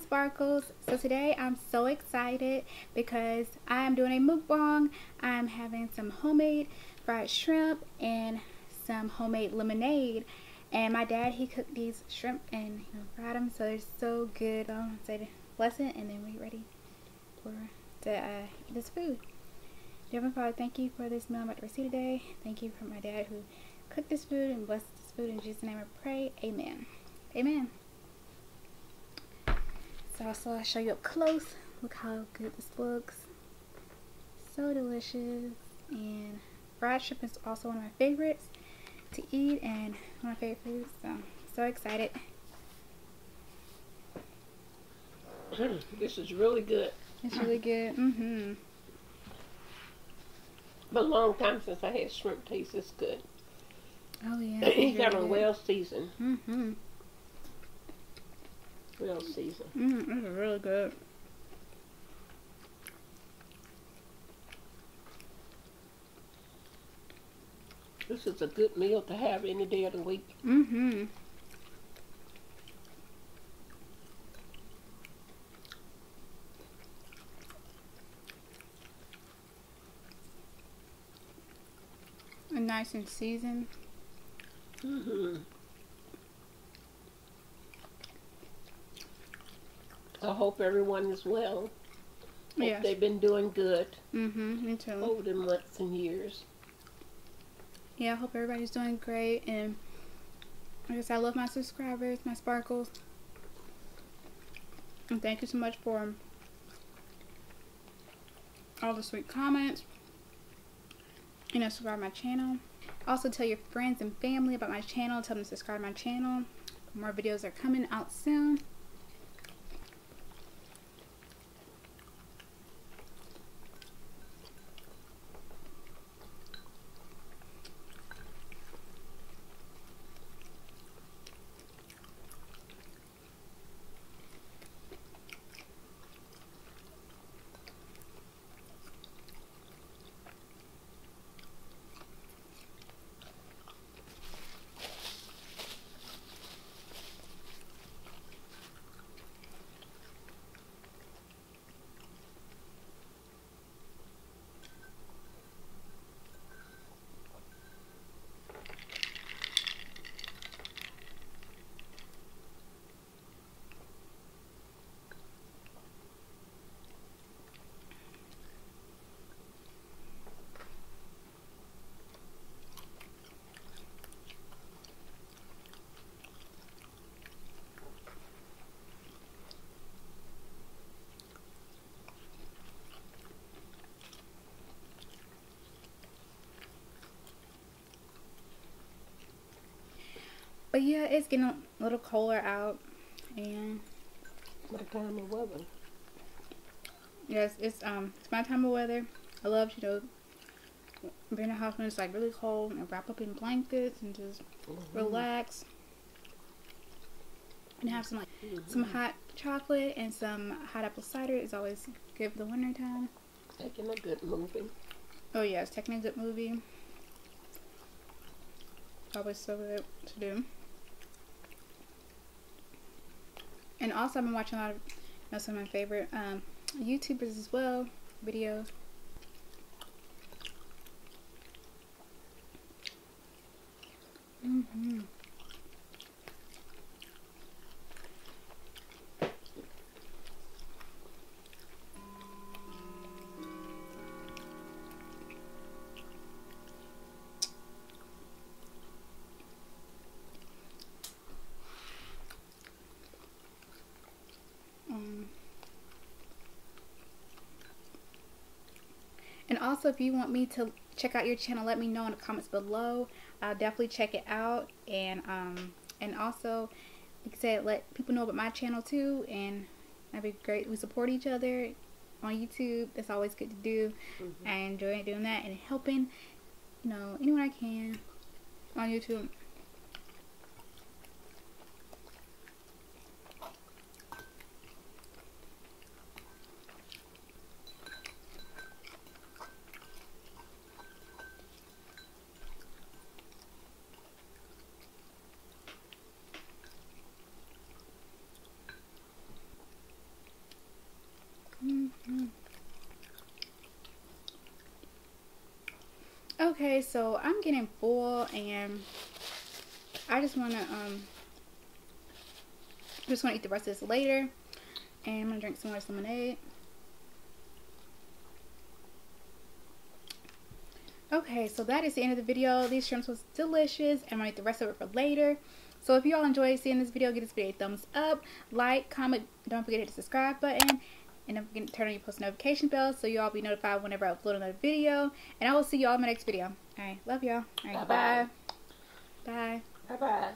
Sparkles. So today I'm so excited because I am doing a mukbang. I'm having some homemade fried shrimp and some homemade lemonade. And my dad, he cooked these shrimp and you know, fried them so they're so good. I'll say the blessing and then we're ready for to uh, eat this food. Heavenly Father, thank you for this meal I'm about to receive today. Thank you for my dad who cooked this food and blessed this food. In Jesus' name I pray. Amen. Amen. So also I'll show you up close. Look how good this looks. So delicious. And fried shrimp is also one of my favorites to eat and one of my favorite foods. So, so excited. this is really good. It's really good. Mm-hmm. But a long time since I had shrimp taste. It's good. Oh yeah. He's got a well seasoned. Mm-hmm. Well seasoned. Mm, this is really good. This is a good meal to have any day of the week. Mm-hmm. And nice and seasoned. hmm I hope everyone is well. Hope Yes. they've been doing good Mm-hmm. Me too. over the months and years. Yeah, I hope everybody's doing great. And like I said, I love my subscribers, my sparkles. And thank you so much for all the sweet comments. You know, subscribe to my channel. Also, tell your friends and family about my channel. Tell them to subscribe to my channel. More videos are coming out soon. But yeah, it's getting a little colder out. And What time of weather? yes, it's um it's my time of weather. I love, you know, being in a house when it's like really cold and wrap up in blankets and just Mm-hmm. relax. And have some like some hot chocolate and some hot apple cider is always good for the winter time. Taking a good movie. Oh yeah, it's taking a good movie. Always so good to do. And also I've been watching a lot of you know, some of my favorite um, YouTubers as well, videos. Mm-hmm. And also, if you want me to check out your channel, let me know in the comments below. I'll definitely check it out. And um, and also, like I said, let people know about my channel too. And that'd be great. We support each other on YouTube. That's always good to do. Mhm. I enjoy doing that and helping, you know, anyone I can on YouTube. So I'm getting full and I just want to um just want to eat the rest of this later. And I'm to drink some more lemonade. Okay, so that is the end of the video. These shrimps was delicious. And I'm to eat the rest of it for later. So if you all enjoyed seeing this video, give this video a thumbs up, like, comment, don't forget to hit the subscribe button, and don't forget to turn on your post notification bell so you all be notified whenever I upload another video. And I will see you all in my next video. Alright, love y'all. Alright, bye. Bye. Bye bye.